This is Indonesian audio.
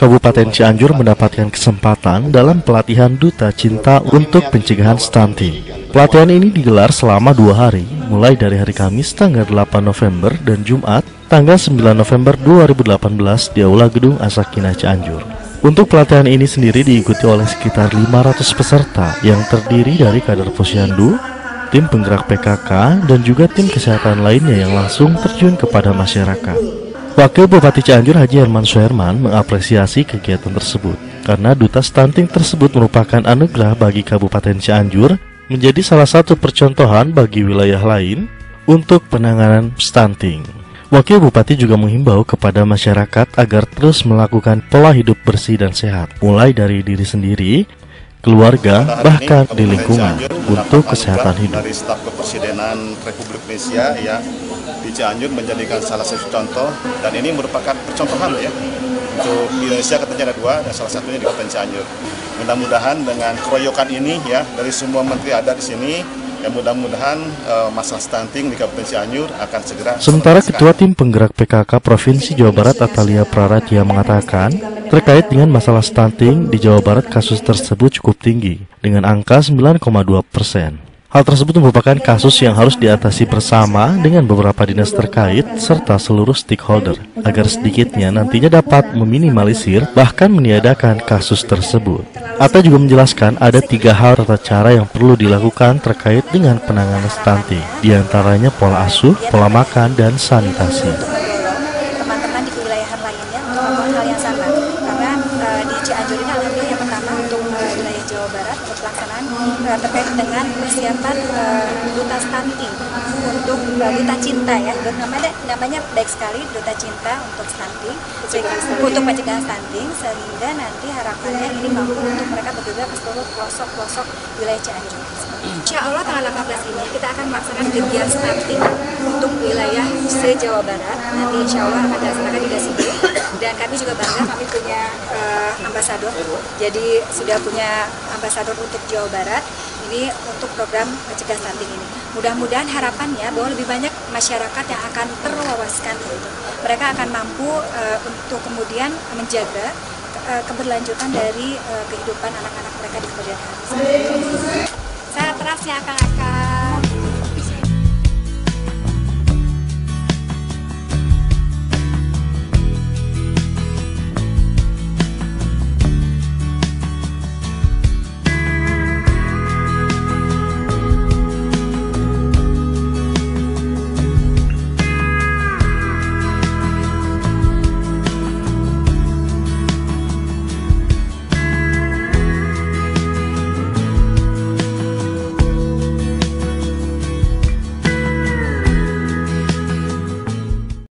Kabupaten Cianjur mendapatkan kesempatan dalam pelatihan Duta Cinta untuk pencegahan stunting. Pelatihan ini digelar selama dua hari, mulai dari hari Kamis tanggal 8 November dan Jumat tanggal 9 November 2018 di Aula Gedung Asakina Cianjur. Untuk pelatihan ini sendiri diikuti oleh sekitar 500 peserta yang terdiri dari kader posyandu, tim penggerak PKK, dan juga tim kesehatan lainnya yang langsung terjun kepada masyarakat. Wakil Bupati Cianjur Haji Herman Suherman mengapresiasi kegiatan tersebut karena duta stunting tersebut merupakan anugerah bagi Kabupaten Cianjur menjadi salah satu percontohan bagi wilayah lain untuk penanganan stunting. Wakil Bupati juga menghimbau kepada masyarakat agar terus melakukan pola hidup bersih dan sehat, mulai dari diri sendiri, keluarga, bahkan di lingkungan untuk kesehatan hidup. Dari staf kepresidenan Republik Indonesia ya di Cianjur menjadikan salah satu contoh dan ini merupakan percontohan ya untuk di Indonesia katanya ada dua dan salah satunya di Kabupaten Cianjur. Mudah-mudahan dengan keroyokan ini ya dari semua menteri ada di sini ya mudah-mudahan uh, masalah stunting di Kabupaten Cianjur akan segera Sementara Ketua Tim Penggerak PKK Provinsi Jawa Barat Atalia Praratya mengatakan terkait dengan masalah stunting di Jawa Barat kasus tersebut cukup tinggi dengan angka 9,2 persen. Hal tersebut merupakan kasus yang harus diatasi bersama dengan beberapa dinas terkait serta seluruh stakeholder agar sedikitnya nantinya dapat meminimalisir bahkan meniadakan kasus tersebut. Atta juga menjelaskan ada tiga hal tata cara yang perlu dilakukan terkait dengan penanganan stunting, di antaranya pola asuh, pola makan, dan sanitasi. Teman-teman di kewilayahan lainnya melakukan hal yang sama karena uh, di Cianjur ini alhamdulillah yang pertama untuk wilayah Barat untuk pelaksanaan uh, terkait dengan persiapan uh, duta stunting untuk uh, duta cinta ya namanya namanya baik sekali duta cinta untuk stunting untuk pencegahan stunting sehingga nanti harapannya ini mampu untuk mereka bergerak ke seluruh pelosok-pelosok wilayah Cianjur. Insya Allah tanggal 18 ini kita akan melaksanakan kegiatan stunting untuk wilayah se-Jawa Barat. Nanti insya Allah akan dilaksanakan di Dasibu dan kami juga bangga kami punya uh, ambasador. Jadi sudah punya ambasador untuk Jawa Barat ini untuk program mencegah stunting ini. Mudah-mudahan harapannya bahwa lebih banyak masyarakat yang akan terwawaskan mereka akan mampu uh, untuk kemudian menjaga uh, keberlanjutan dari uh, kehidupan anak-anak mereka di kemudian hari. Sangat terasnya akan akan